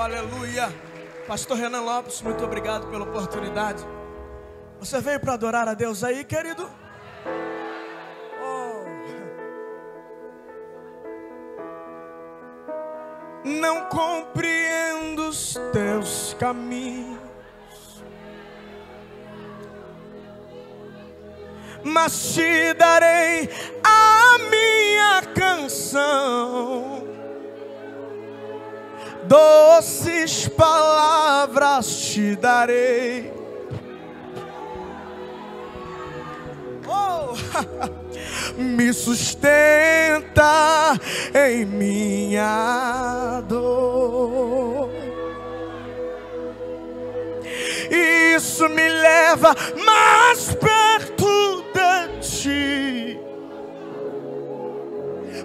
Aleluia. Pastor Renan Lopes, muito obrigado pela oportunidade. Você veio para adorar a Deus aí, querido? Oh. Não compreendo os teus caminhos, mas te darei doces palavras te darei. Oh, me sustenta em minha dor. Isso me leva mais perto de ti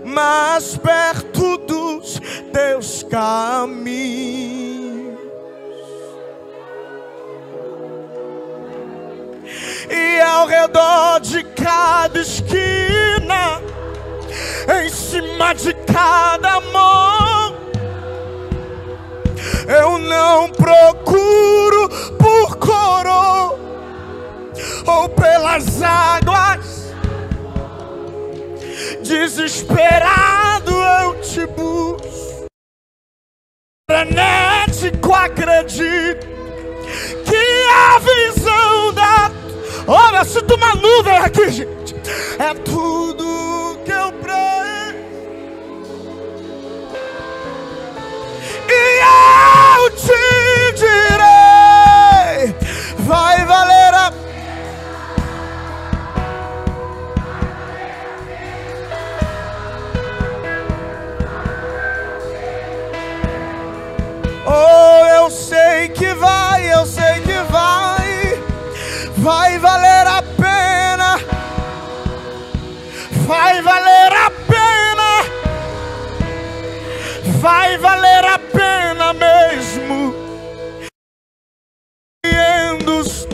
mais perto dos teus caminhos. De cada esquina, em cima de cada mão, eu não procuro por coroa ou pelas águas Desesperado eu te busco. Frenético acredito que a visão. Olha, eu sinto uma nuvem aqui, gente. É tudo que eu preciso. E eu te direi: vai valer a pena. Oh, eu sei que vai, eu sei que vai, vai valer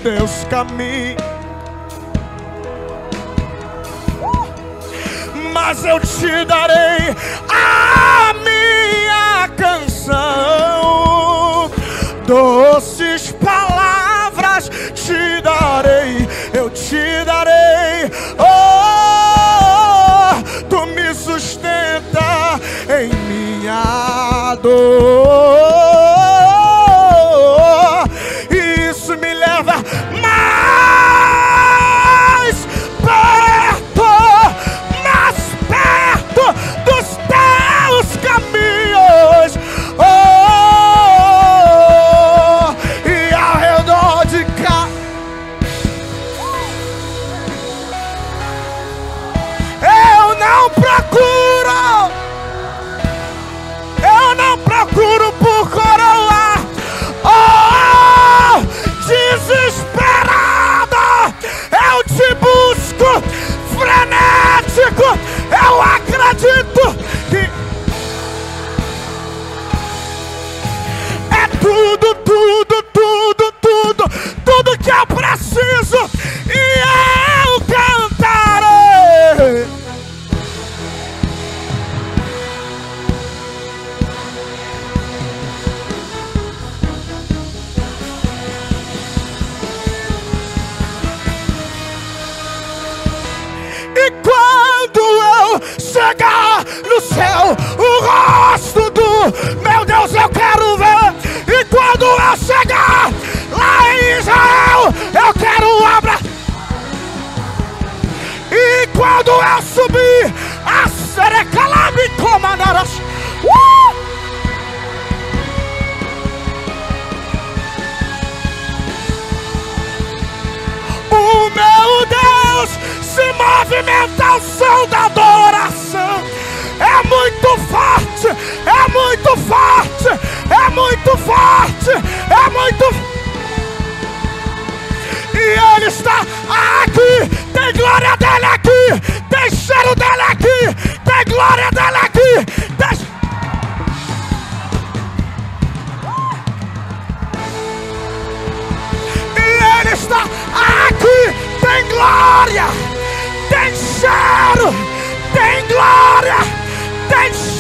teus caminhos, mas eu te darei a minha canção. Doces palavras te darei, eu te darei. Oh, tu me sustenta em minha dor. Desesperada, eu te busco, frenético, eu acredito céu, o rosto do meu Deus eu quero ver. E quando eu chegar lá em Israel, eu quero abra. E quando eu muito. E Ele está aqui, tem glória dele aqui, tem cheiro dele aqui, tem glória dele aqui. Tem... E Ele está aqui, tem glória, tem cheiro, tem glória, tem che-